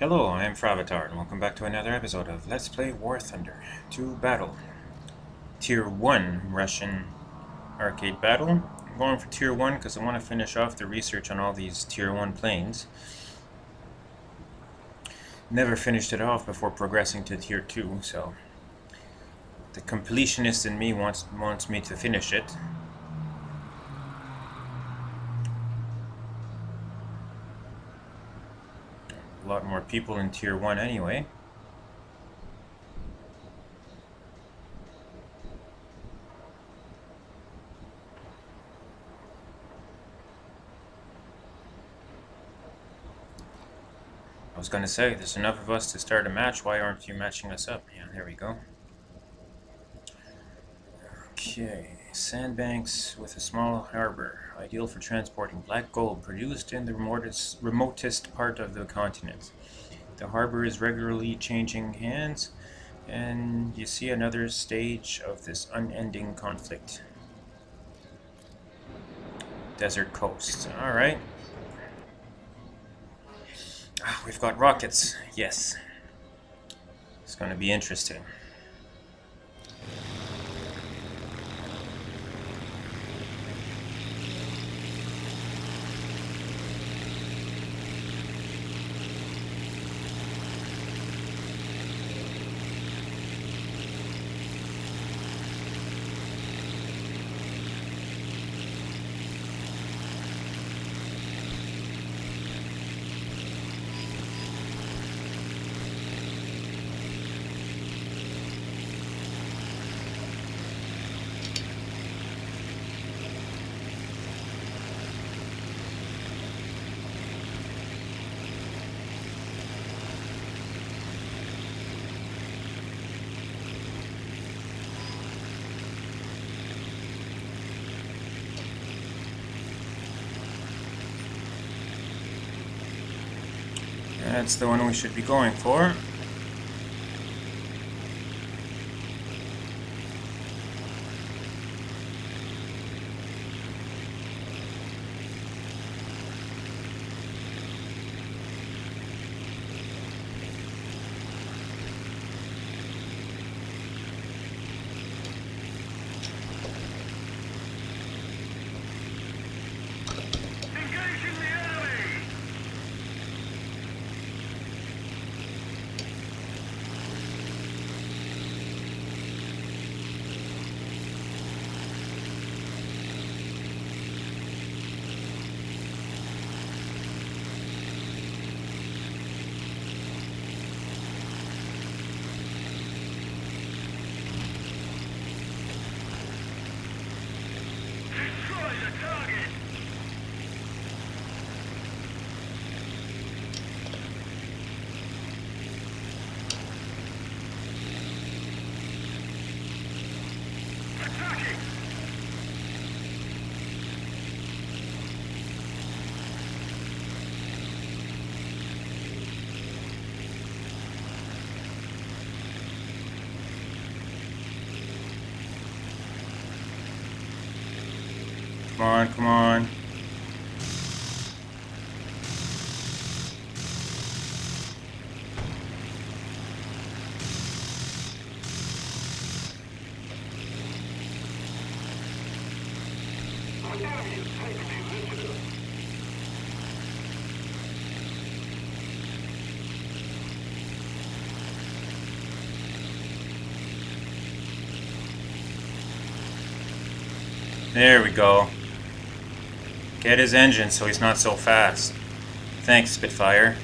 Hello, I am FrAvatar, and welcome back to another episode of Let's Play War Thunder 2 Battle. Tier 1 Russian arcade battle. I'm going for Tier 1 because I want to finish off the research on all these Tier 1 planes. Never finished it off before progressing to Tier 2, so... The completionist in me wants, wants me to finish it. Lot more people in Tier 1 anyway. I was going to say, there's enough of us to start a match, why aren't you matching us up? Yeah, there we go. Okay, sandbanks with a small harbor, ideal for transporting black gold produced in the remotest, remotest part of the continent. The harbor is regularly changing hands, and you see another stage of this unending conflict. Desert coast, alright. Ah, we've got rockets, yes. It's going to be interesting. That's the one we should be going for. Engaging the enemy! Destroy the target! Attacking! Come on, come on. Get his engine so he's not so fast. Thanks, Spitfire.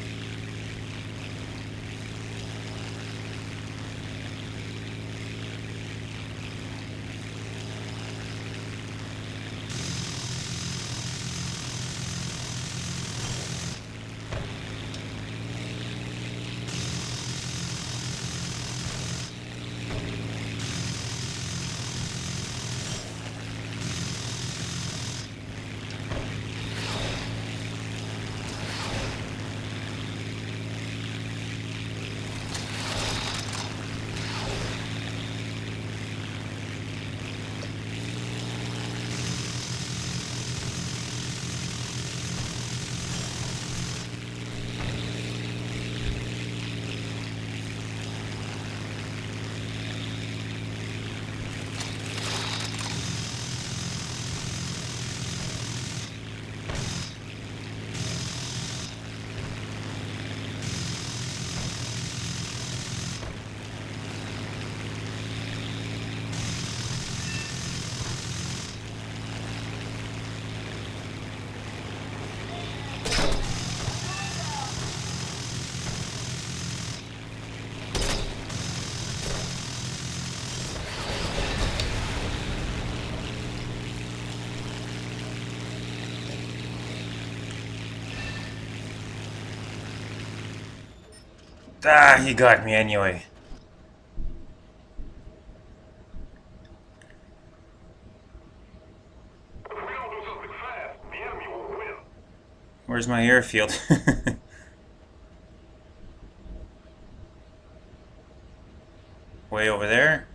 Ah, he got me anyway. Where's my airfield? Way over there?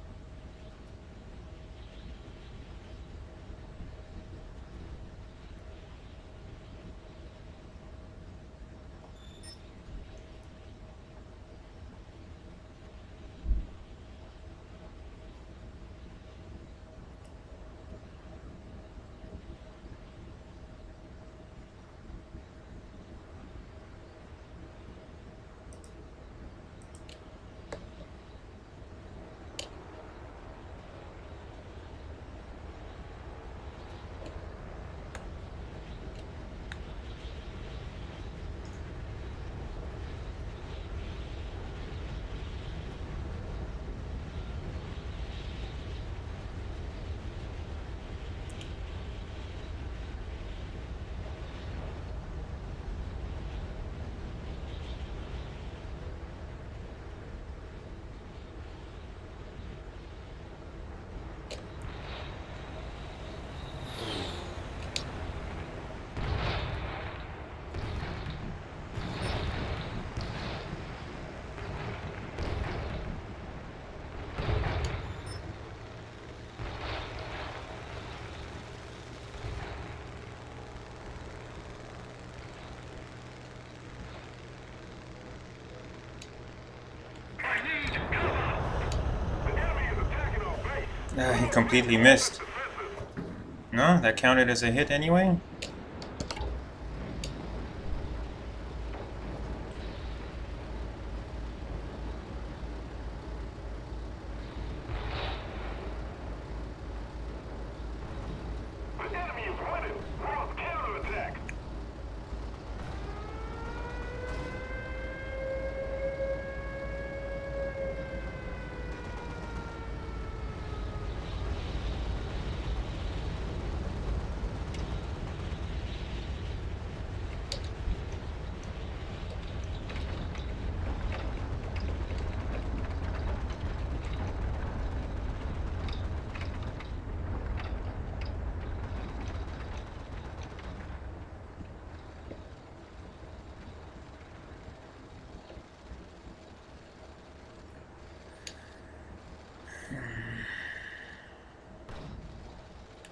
Ah, he completely missed. No, that counted as a hit anyway?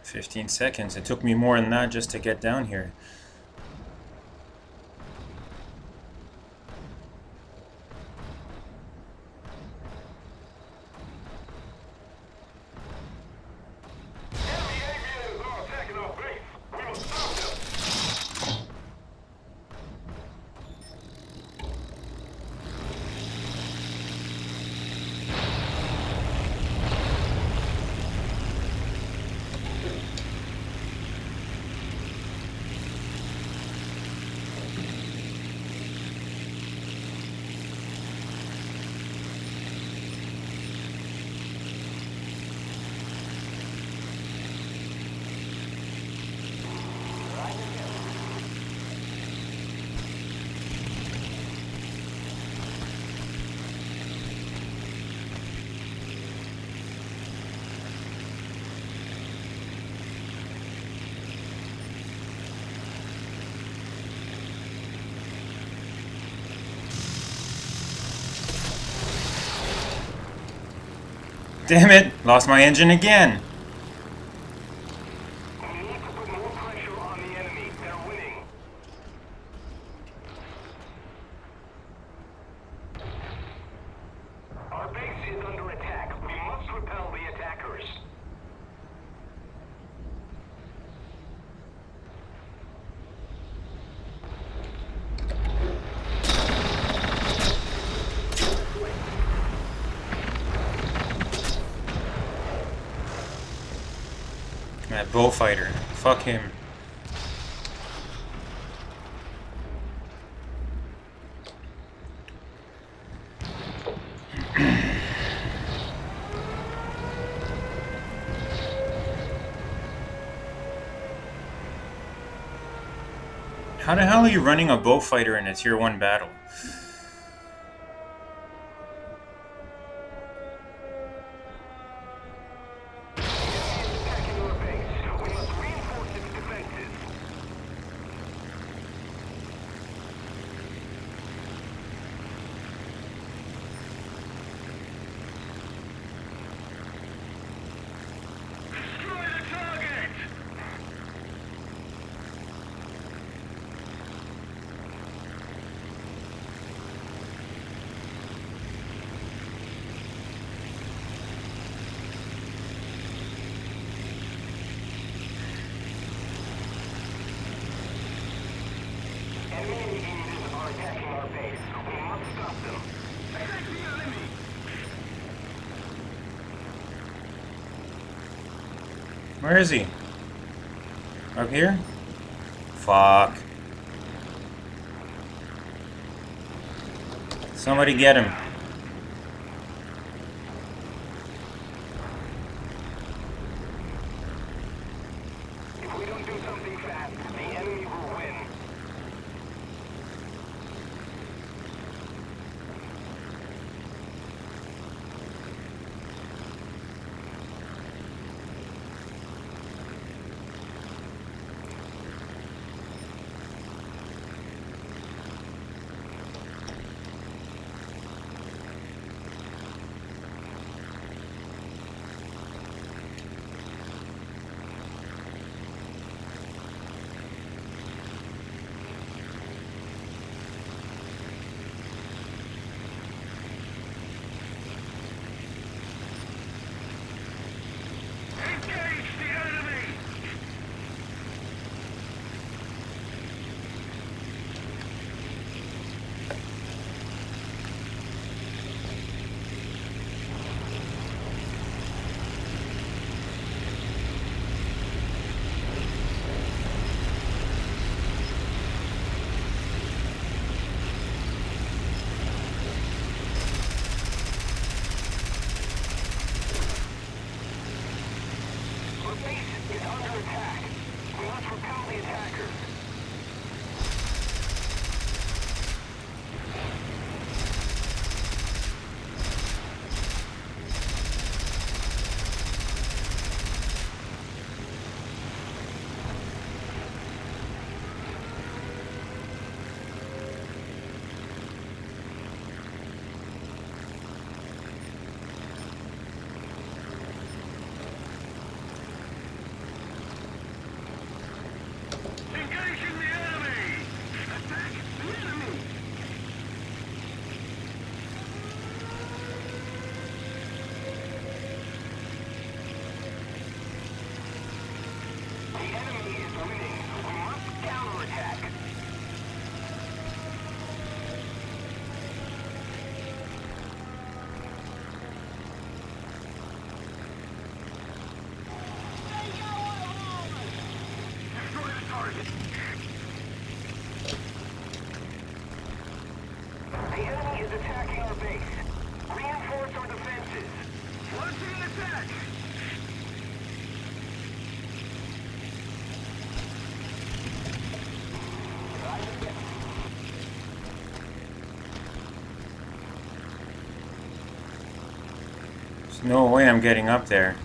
15 seconds. It took me more than that just to get down here. Damn it! Lost my engine again! We need to put more pressure on the enemy. They're winning. Our base is under attack. We must repel the attackers. That bullfighter. Fuck him. How the hell are you running a bullfighter in a tier 1 battle? Where is he? Up here? Fuck. Somebody get him. No way I'm getting up there.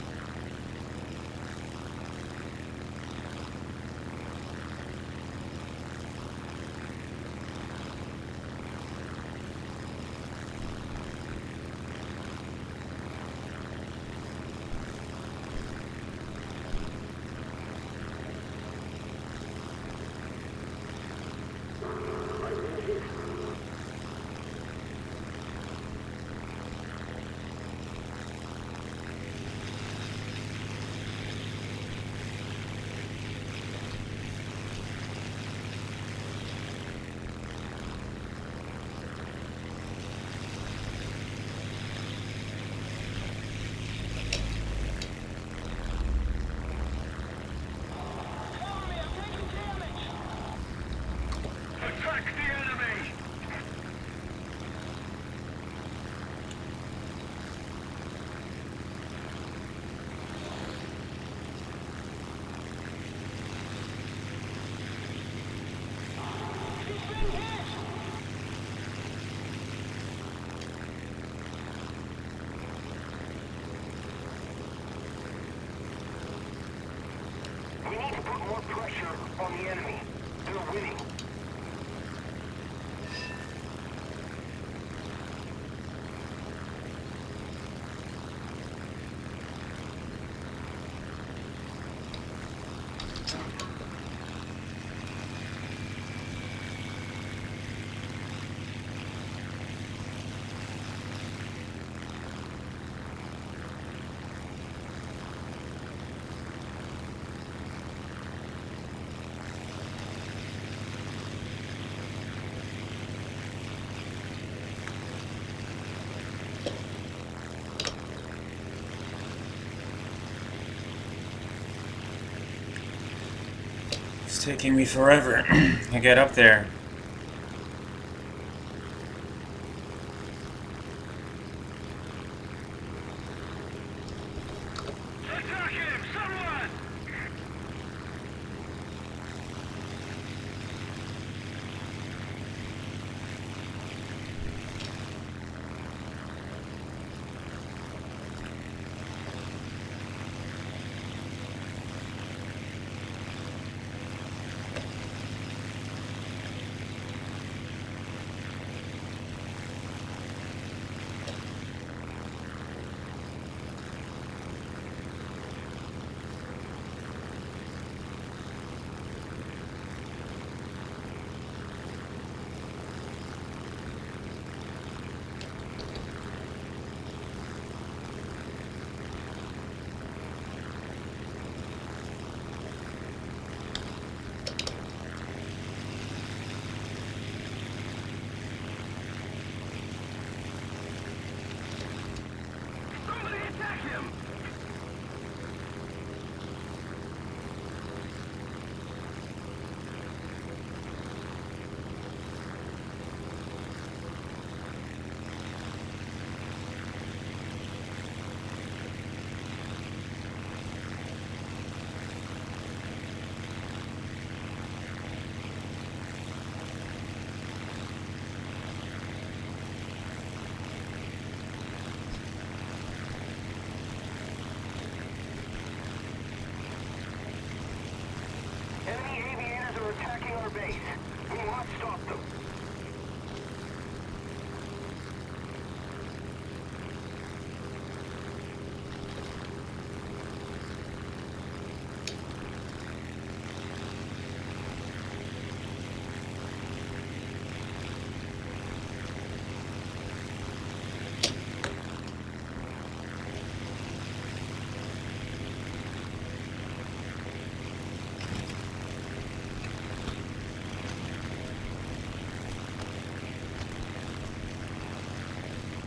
Taking me forever to get up there.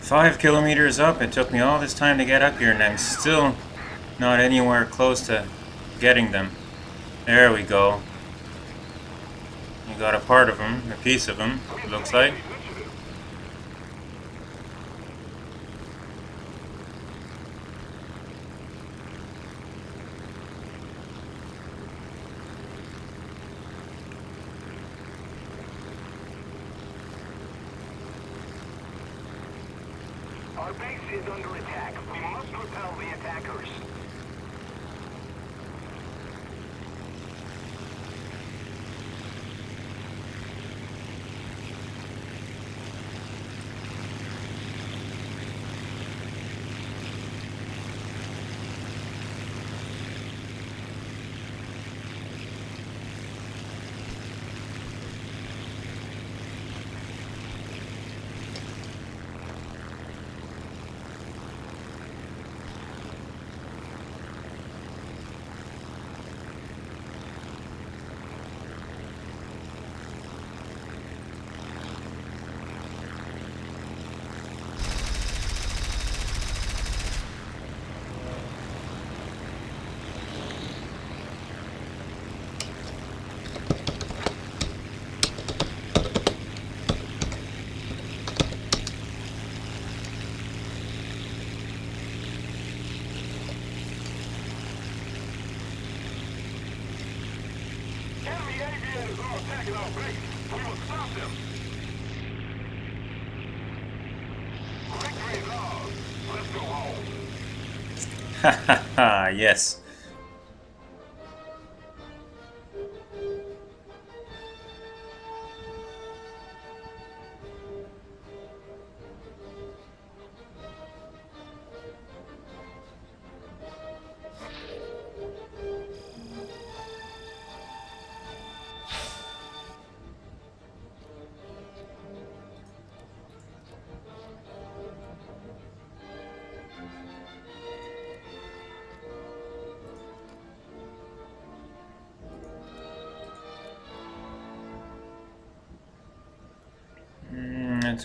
Five kilometers up, it took me all this time to get up here and I'm still not anywhere close to getting them. There we go. You got a part of them, a piece of them, looks like. Our base is under attack. We must repel the attackers. Enemy aviators are attacking our base. We will stop them. Victory is ours. Let's go home. Ha ha ha, yes.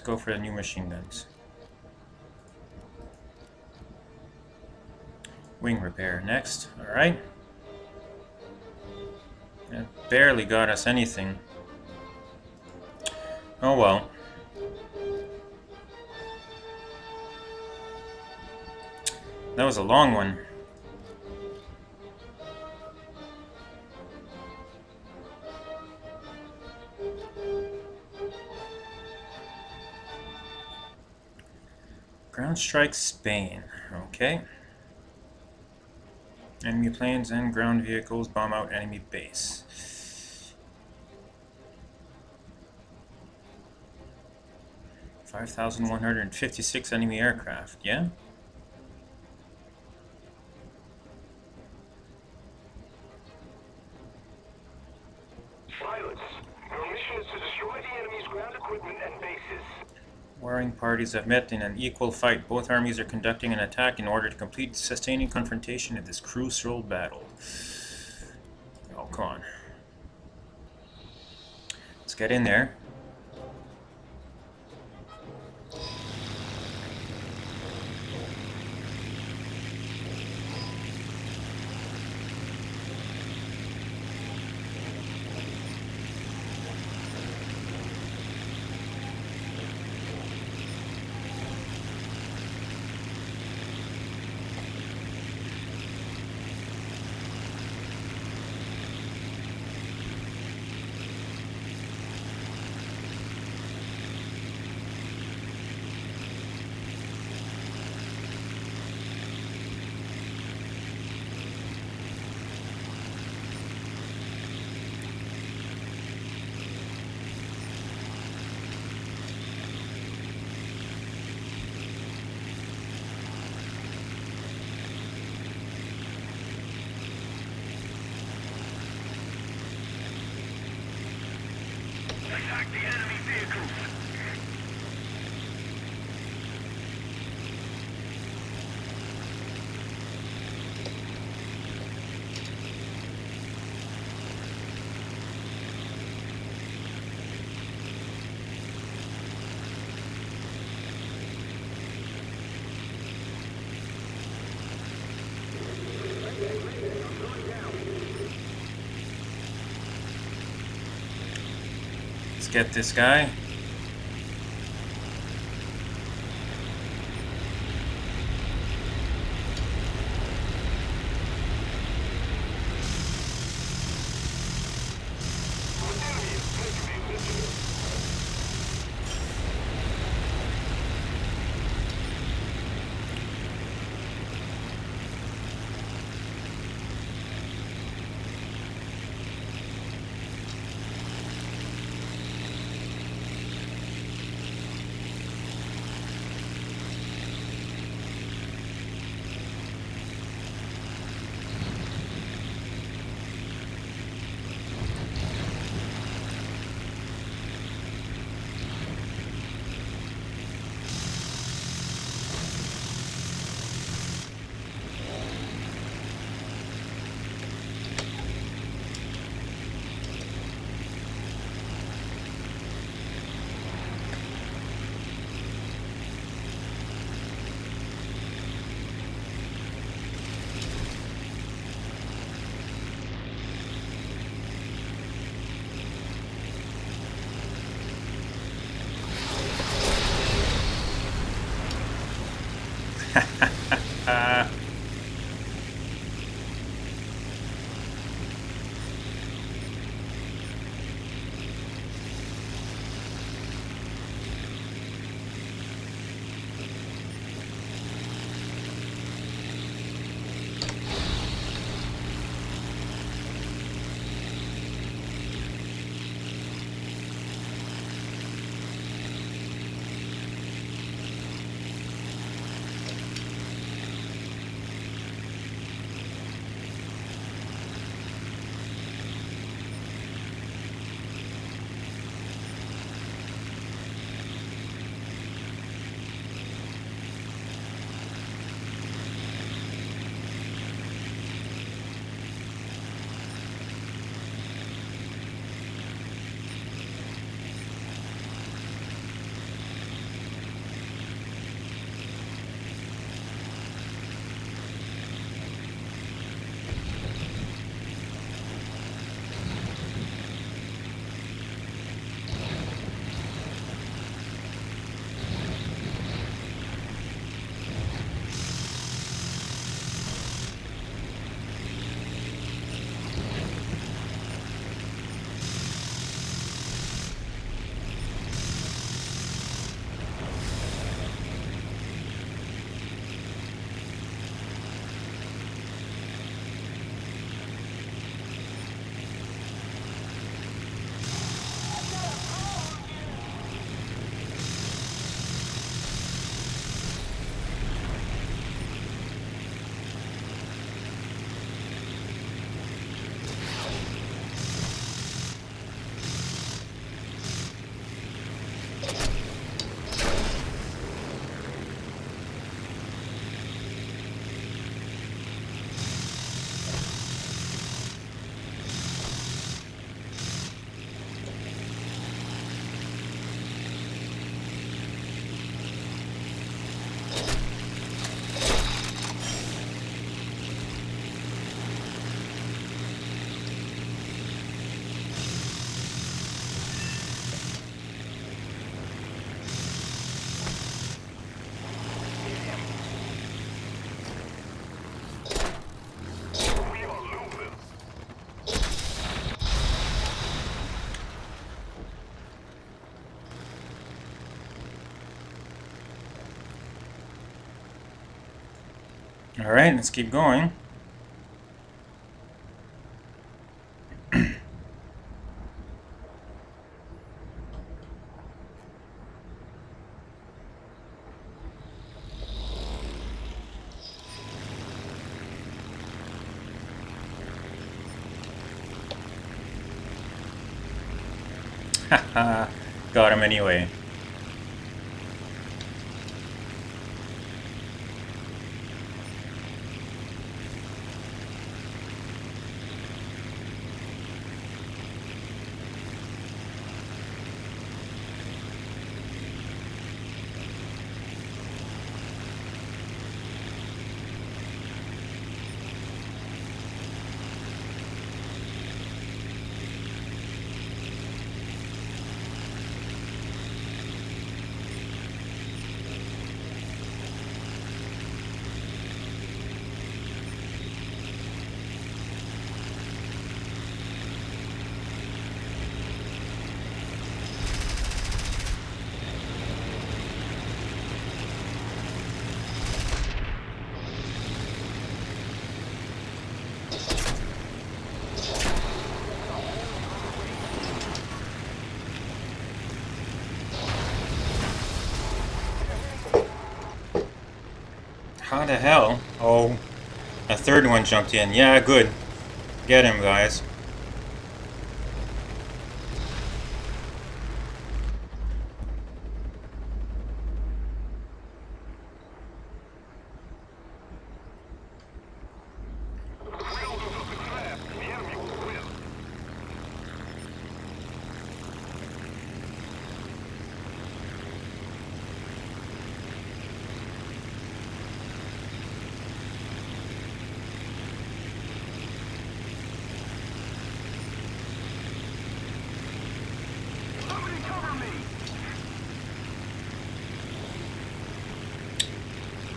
Go for the new machine guns. Wing repair next. Alright. It barely got us anything. Oh well. That was a long one. Ground strike Spain. Okay. Enemy planes and ground vehicles bomb out enemy base. Five thousand one hundred and fifty-six enemy aircraft. Yeah. Silence. Your mission is to destroy the enemy's ground equipment and bases. Warring parties have met in an equal fight. Both armies are conducting an attack in order to complete sustaining confrontation in this crucial battle. Oh, come on. Let's get in there. Get this guy. Alright, let's keep going. Got him anyway. How the hell? Oh, a third one jumped in. Yeah, good. Get him, guys.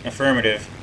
Affirmative.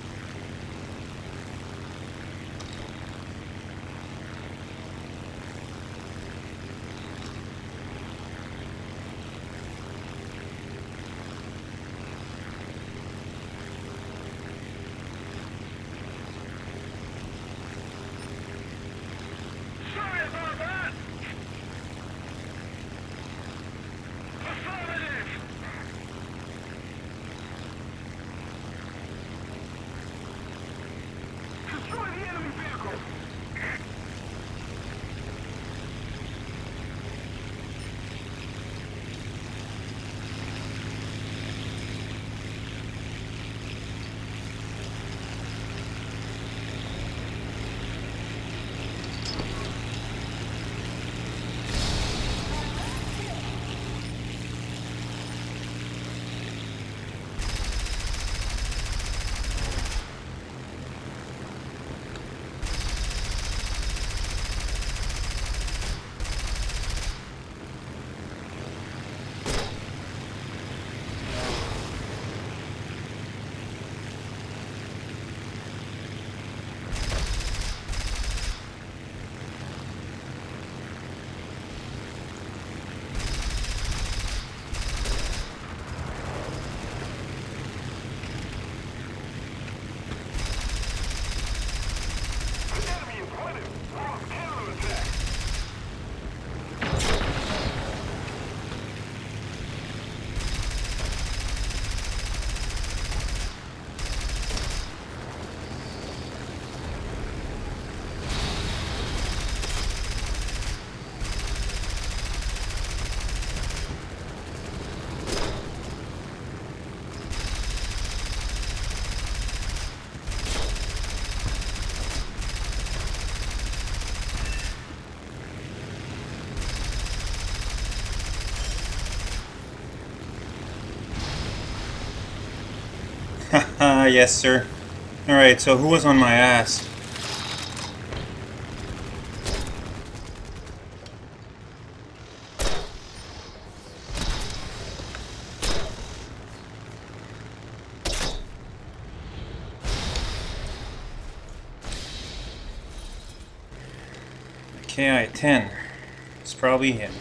Haha, yes, sir. Alright, so who was on my ass? KI-10. It's probably him.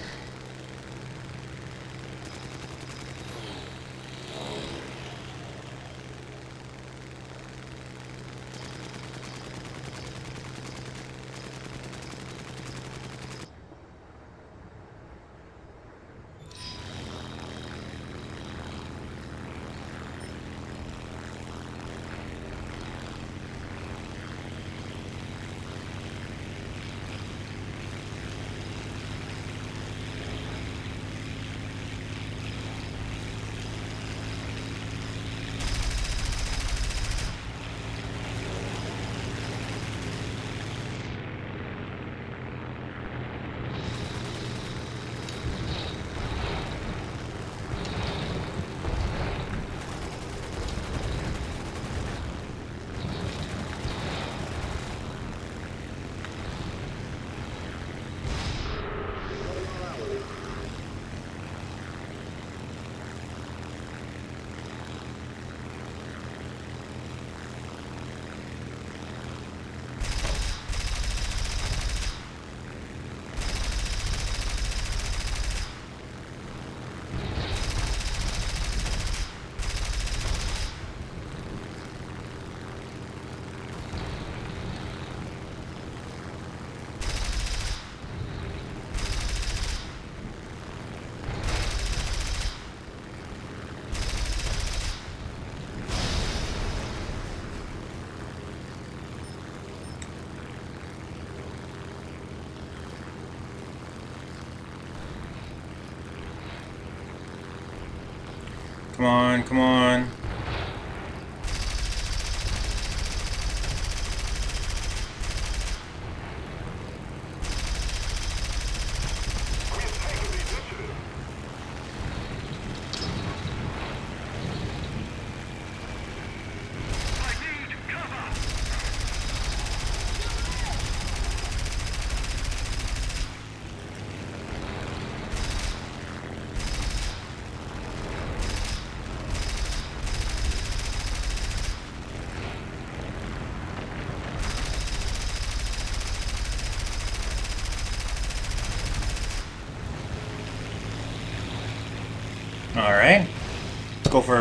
Come on, come on.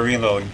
Reload.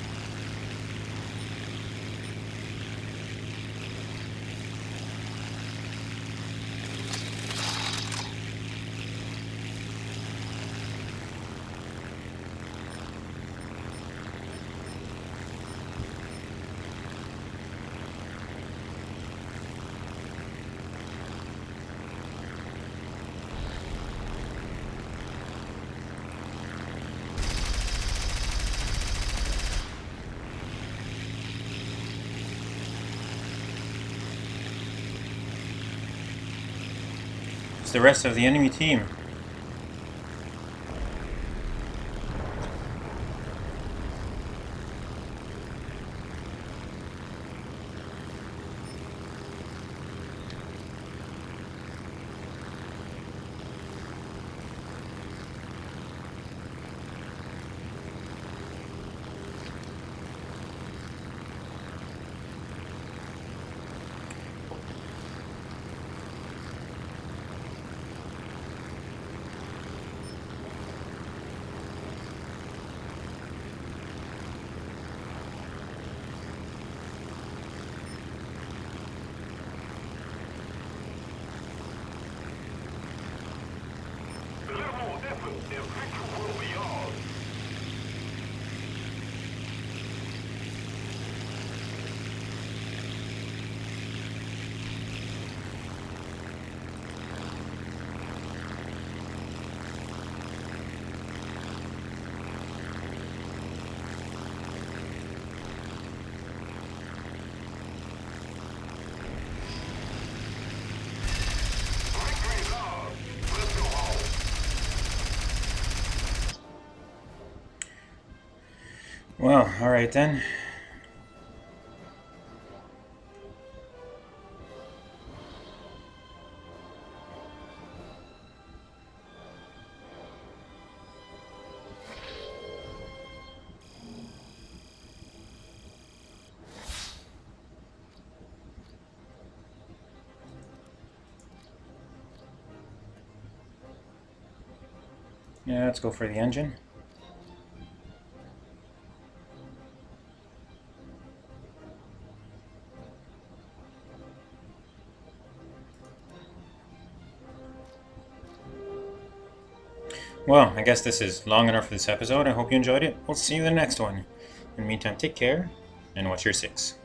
The rest of the enemy team. Oh, well, alright then. Yeah, let's go for the engine. Well, I guess this is long enough for this episode. I hope you enjoyed it. We'll see you in the next one. In the meantime, take care and watch your six.